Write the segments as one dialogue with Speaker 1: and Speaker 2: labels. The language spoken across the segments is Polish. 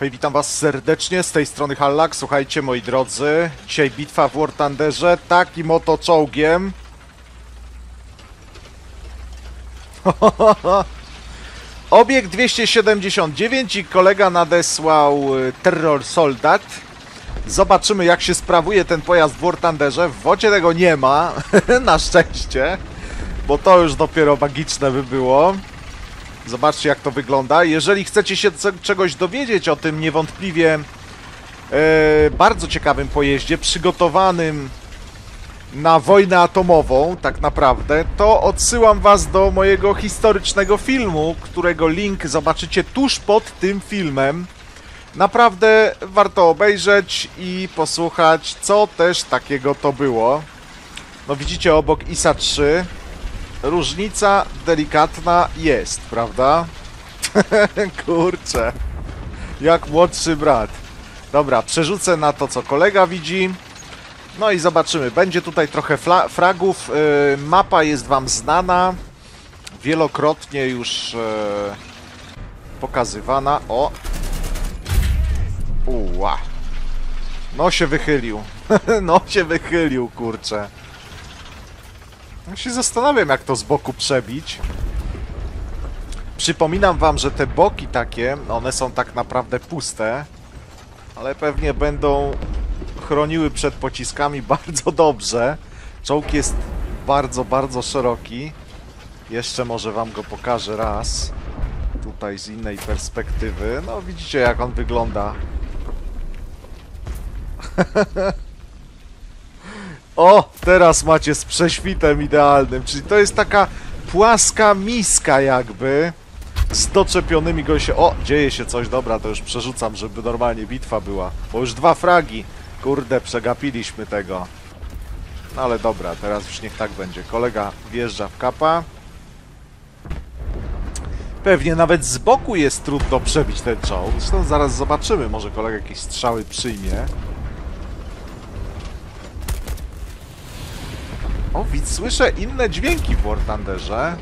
Speaker 1: Hej, witam was serdecznie, z tej strony Hallak. Słuchajcie, moi drodzy, dzisiaj bitwa w War Thunderze, takim oto czołgiem. Obiekt 279 i kolega nadesłał y, Terror Soldat. Zobaczymy, jak się sprawuje ten pojazd w War Thunderze. W wodzie tego nie ma, na szczęście, bo to już dopiero magiczne by było. Zobaczcie jak to wygląda. Jeżeli chcecie się czegoś dowiedzieć o tym niewątpliwie e, bardzo ciekawym pojeździe, przygotowanym na wojnę atomową, tak naprawdę, to odsyłam was do mojego historycznego filmu, którego link zobaczycie tuż pod tym filmem. Naprawdę warto obejrzeć i posłuchać, co też takiego to było. No widzicie obok ISA 3 różnica delikatna jest, prawda? Kurczę. Jak młodszy brat. Dobra, przerzucę na to, co kolega widzi. No i zobaczymy. Będzie tutaj trochę fragów. Yy, mapa jest wam znana. Wielokrotnie już yy, pokazywana. O! Uła. No się wychylił. no się wychylił, kurczę. Ja się zastanawiam, jak to z boku przebić. Przypominam wam, że te boki takie, one są tak naprawdę puste, ale pewnie będą chroniły przed pociskami bardzo dobrze. Czołg jest bardzo, bardzo szeroki. Jeszcze może wam go pokażę raz. Tutaj z innej perspektywy. No widzicie jak on wygląda. O, teraz macie z prześwitem idealnym, czyli to jest taka płaska miska jakby z doczepionymi go się... O, dzieje się coś, dobra, to już przerzucam, żeby normalnie bitwa była, bo już dwa fragi. Kurde, przegapiliśmy tego. No ale dobra, teraz już niech tak będzie. Kolega wjeżdża w kapa. Pewnie nawet z boku jest trudno przebić ten czołg. Zresztą zaraz zobaczymy, może kolega jakieś strzały przyjmie. O, widz, słyszę inne dźwięki w War Thunderze.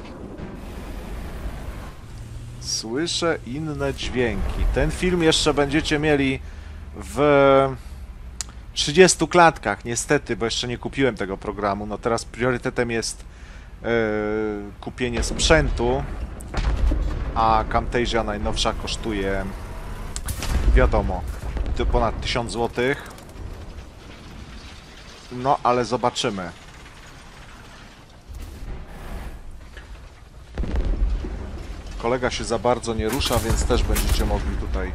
Speaker 1: Słyszę inne dźwięki. Ten film jeszcze będziecie mieli w 30 klatkach, niestety, bo jeszcze nie kupiłem tego programu. No teraz priorytetem jest e, kupienie sprzętu, a Camtasia najnowsza kosztuje, wiadomo, ponad 1000 zł. No, ale zobaczymy. Kolega się za bardzo nie rusza, więc też będziecie mogli tutaj.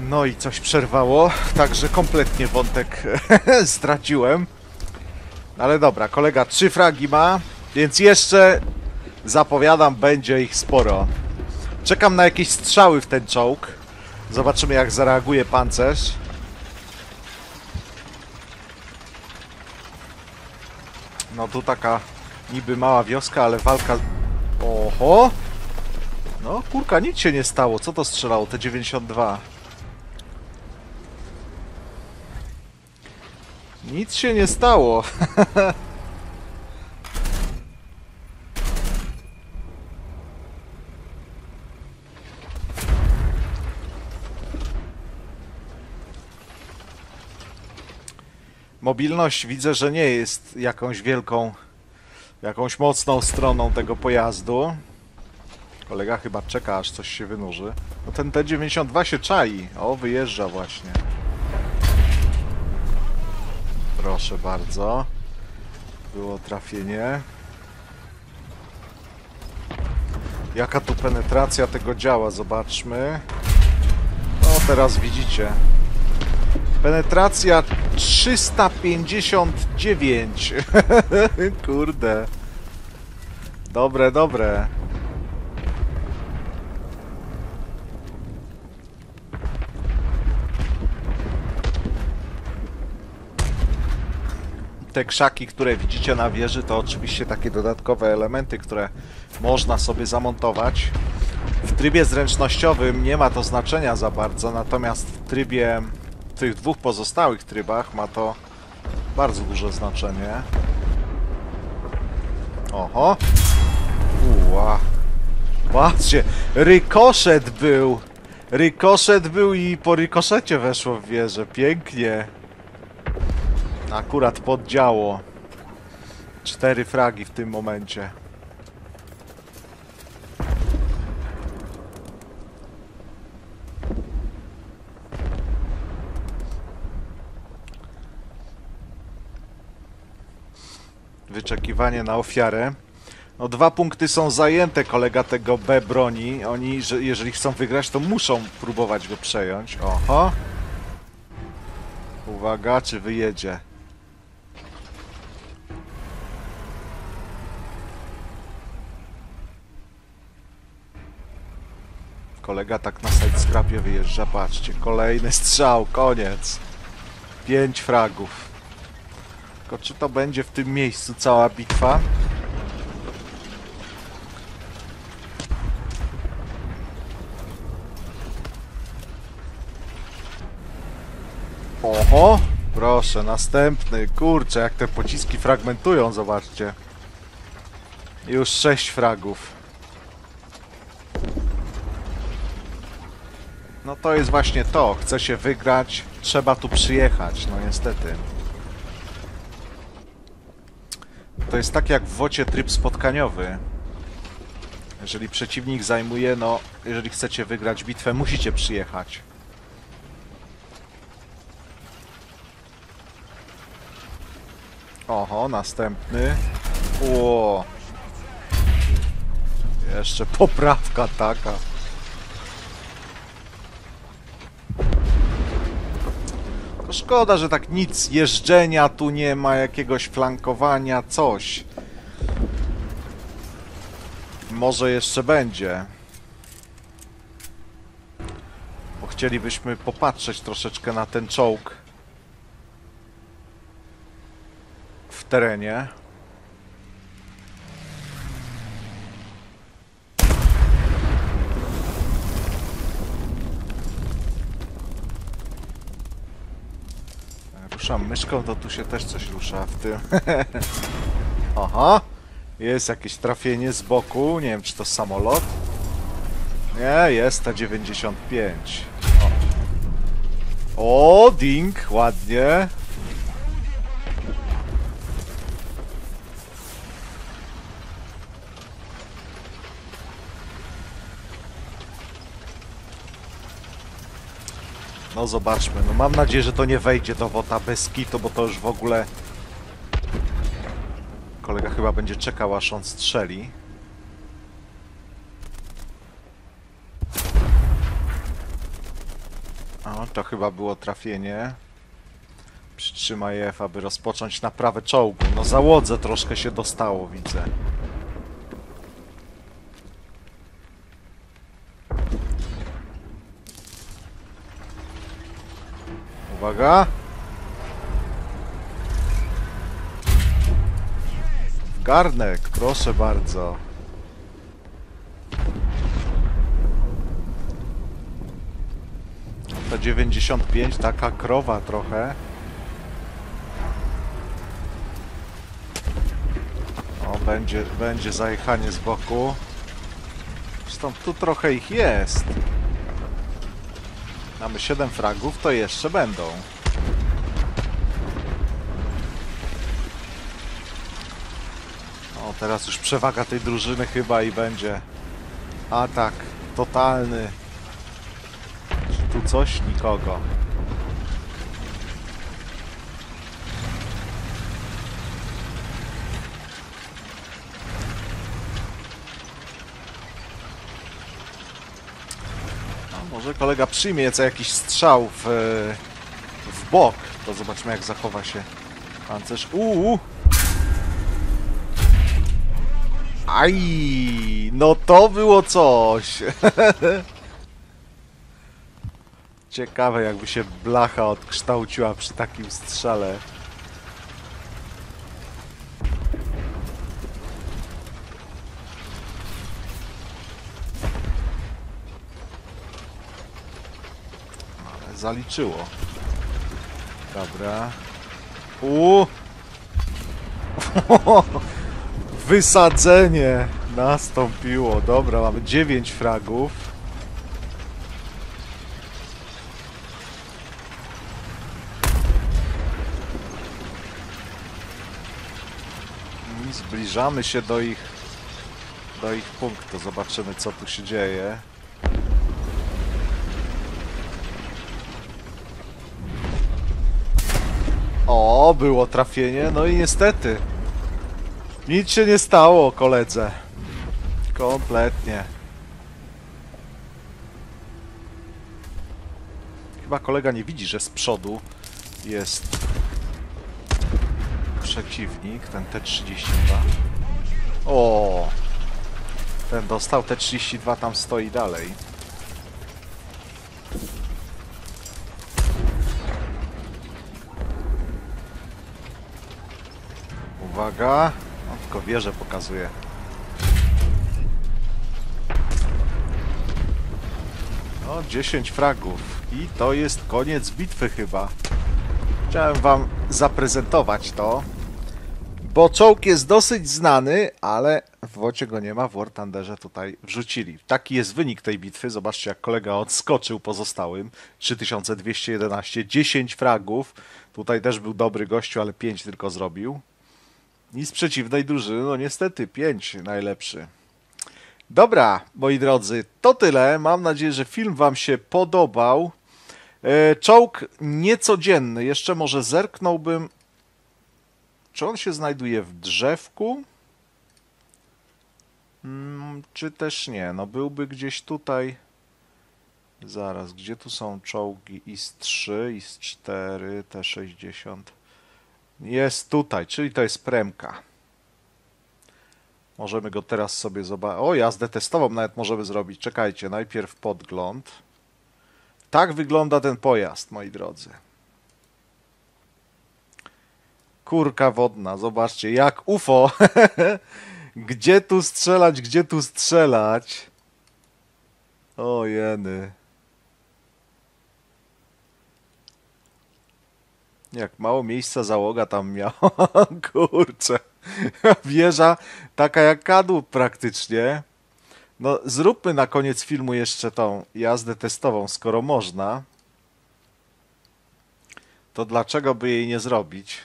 Speaker 1: No i coś przerwało, także kompletnie wątek straciłem. Ale dobra, kolega trzy fragi ma, więc jeszcze zapowiadam, będzie ich sporo. Czekam na jakieś strzały w ten czołg. Zobaczymy jak zareaguje pancerz. No tu taka niby mała wioska, ale walka... Oho! No, kurka, nic się nie stało. Co to strzelało? Te 92. Nic się nie stało. Mobilność widzę, że nie jest jakąś wielką, jakąś mocną stroną tego pojazdu. Kolega chyba czeka, aż coś się wynurzy. No ten T-92 się czai. O, wyjeżdża właśnie. Proszę bardzo. Było trafienie. Jaka tu penetracja tego działa, zobaczmy. No, teraz widzicie. Penetracja 359. Kurde. Dobre, dobre. Te krzaki, które widzicie na wieży, to oczywiście takie dodatkowe elementy, które można sobie zamontować. W trybie zręcznościowym nie ma to znaczenia za bardzo, natomiast w trybie w tych dwóch pozostałych trybach ma to bardzo duże znaczenie. Oho! Uła! Patrzcie, rykoszet był Rykoszet był i po rykoszecie weszło w wieżę. Pięknie. Akurat poddziało. Cztery fragi w tym momencie. Wyczekiwanie na ofiarę. No dwa punkty są zajęte, kolega tego B broni. Oni, że jeżeli chcą wygrać, to muszą próbować go przejąć. Oho. Uwaga, czy wyjedzie. Kolega tak na side scrapie wyjeżdża, patrzcie. Kolejny strzał, koniec. Pięć fragów. Tylko czy to będzie w tym miejscu cała bitwa? Oho! Proszę, następny. Kurczę, jak te pociski fragmentują, zobaczcie. Już sześć fragów. To jest właśnie to. Chce się wygrać, trzeba tu przyjechać. No niestety. To jest tak jak w wocie tryb spotkaniowy. Jeżeli przeciwnik zajmuje, no, jeżeli chcecie wygrać bitwę, musicie przyjechać. Oho, następny. Ło. Jeszcze poprawka taka. Szkoda, że tak nic jeżdżenia tu nie ma, jakiegoś flankowania, coś. Może jeszcze będzie. Bo chcielibyśmy popatrzeć troszeczkę na ten czołg. w terenie. Ruszam myszką, to tu się też coś rusza w tym. Aha, jest jakieś trafienie z boku. Nie wiem, czy to samolot. Nie, jest ta 95. O, o ding, ładnie. No zobaczmy, no mam nadzieję, że to nie wejdzie do wota bez kitu, bo to już w ogóle... Kolega chyba będzie czekał, aż on strzeli. O, to chyba było trafienie. Przytrzymaj F, aby rozpocząć naprawę czołgu. No załodze troszkę się dostało, widzę. Uwaga. Garnek, proszę bardzo. To 95, taka krowa trochę. O, będzie, będzie zajechanie z boku. Zresztą tu trochę ich jest. Mamy 7 fragów, to jeszcze będą. O, teraz już przewaga tej drużyny chyba i będzie atak totalny. Czy tu coś? Nikogo. A może kolega przyjmie co jakiś strzał w, w bok. To zobaczmy jak zachowa się pancerz. Uuu! Aj! No to było coś! Ciekawe jakby się blacha odkształciła przy takim strzale. zaliczyło. Dobra. Uuu! Wysadzenie nastąpiło. Dobra, mamy 9 fragów. I zbliżamy się do ich do ich punktu. Zobaczymy co tu się dzieje. O, było trafienie, no i niestety. Nic się nie stało, koledze. Kompletnie. Chyba kolega nie widzi, że z przodu jest przeciwnik, ten T-32. O! Ten dostał T-32, tam stoi dalej. Uwaga! No, tylko wieżę pokazuje. No, 10 fragów. I to jest koniec bitwy chyba. Chciałem wam zaprezentować to. Bo czołg jest dosyć znany, ale w wocie go nie ma, w War Thunderze tutaj wrzucili. Taki jest wynik tej bitwy. Zobaczcie, jak kolega odskoczył pozostałym. 3211, 10 fragów. Tutaj też był dobry gościu, ale 5 tylko zrobił. I z przeciwnej drużyny, no niestety, 5 najlepszy. Dobra, moi drodzy, to tyle. Mam nadzieję, że film Wam się podobał. E, Czołg niecodzienny. Jeszcze może zerknąłbym. Czy on się znajduje w drzewku? Hmm, czy też nie? No byłby gdzieś tutaj. Zaraz, gdzie tu są czołgi IS-3, IS-4, T-60? Jest tutaj, czyli to jest premka. Możemy go teraz sobie zobaczyć. O, jazdę testową nawet możemy zrobić. Czekajcie, najpierw podgląd. Tak wygląda ten pojazd, moi drodzy. Kurka wodna, zobaczcie, jak UFO. gdzie tu strzelać, gdzie tu strzelać? O jeny. Jak mało miejsca załoga tam miała. Kurczę. Wieża taka jak kadłub praktycznie. No, zróbmy na koniec filmu jeszcze tą jazdę testową, skoro można. To dlaczego by jej nie zrobić?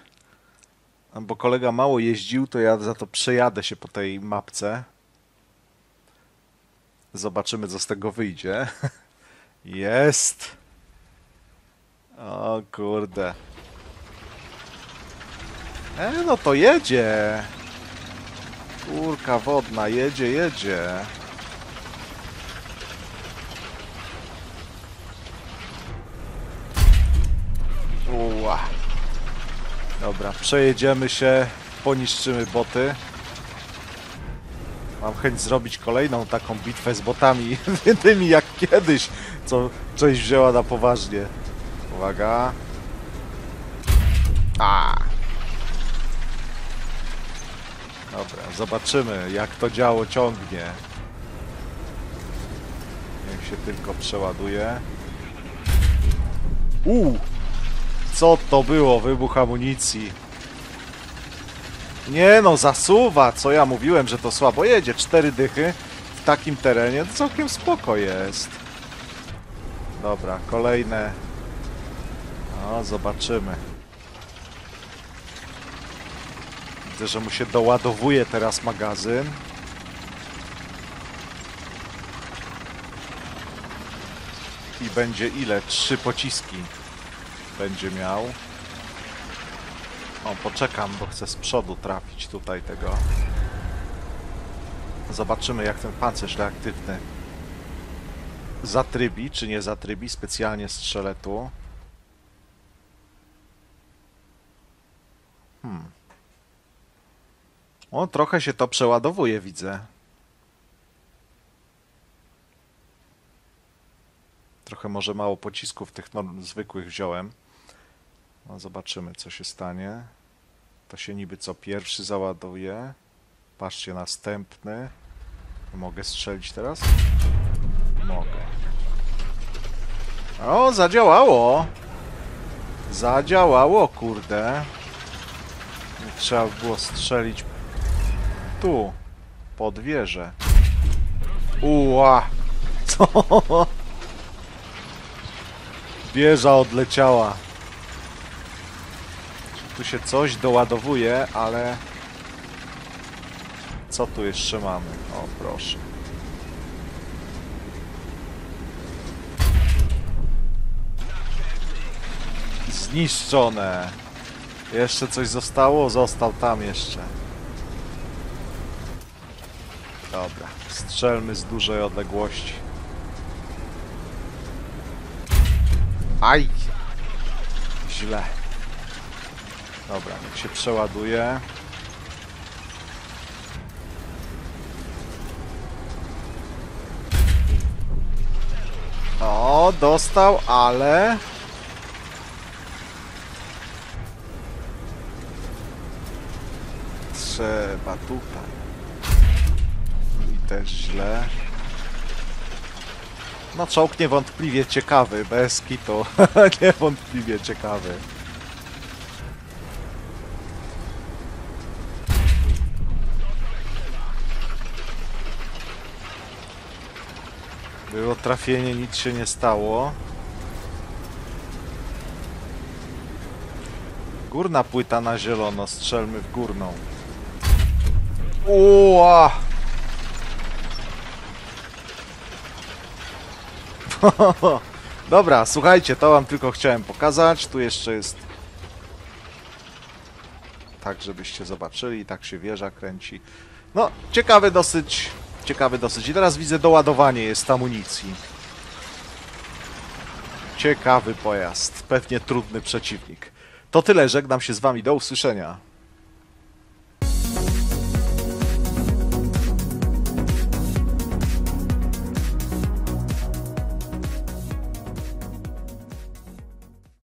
Speaker 1: Bo kolega mało jeździł, to ja za to przejadę się po tej mapce. Zobaczymy, co z tego wyjdzie. Jest! O kurde. E, no to jedzie. Kurka wodna, jedzie, jedzie. Uła. Dobra, przejedziemy się, poniszczymy boty. Mam chęć zrobić kolejną taką bitwę z botami, tymi jak kiedyś, co część wzięła na poważnie. Uwaga. A. Dobra, zobaczymy jak to działo ciągnie. Niech się tylko przeładuje. Uuu! Co to było? Wybuch amunicji. Nie no, zasuwa. Co ja mówiłem, że to słabo jedzie. Cztery dychy w takim terenie. To całkiem spoko jest. Dobra, kolejne. No, zobaczymy. Widzę, że mu się doładowuje teraz magazyn. I będzie ile? Trzy pociski będzie miał. O, poczekam, bo chcę z przodu trafić tutaj tego. Zobaczymy, jak ten pancerz reaktywny zatrybi, czy nie zatrybi. Specjalnie strzelę tu. Hmm. O, trochę się to przeładowuje, widzę. Trochę może mało pocisków tych no, zwykłych wziąłem. No, zobaczymy, co się stanie. To się niby co pierwszy załaduje. Patrzcie, następny. Mogę strzelić teraz? Mogę. O, zadziałało! Zadziałało, kurde. Trzeba było strzelić tu, pod wieżę. Uła! Co? Wieża odleciała. Tu się coś doładowuje, ale Co tu jeszcze mamy? O, proszę. Zniszczone. Jeszcze coś zostało? Został tam jeszcze. Dobra, strzelmy z dużej odległości. Aj! Źle. Dobra, niech się przeładuje. O, dostał, ale... Trzeba tutaj. Też źle. No czołg niewątpliwie ciekawy, bez kitu. niewątpliwie ciekawy. Było trafienie, nic się nie stało. Górna płyta na zielono, strzelmy w górną. Uła! Dobra, słuchajcie, to wam tylko chciałem pokazać. Tu jeszcze jest tak, żebyście zobaczyli, tak się wieża kręci. No, ciekawy dosyć, ciekawy dosyć. I teraz widzę doładowanie jest amunicji. Ciekawy pojazd, pewnie trudny przeciwnik. To tyle, żegnam się z wami, do usłyszenia.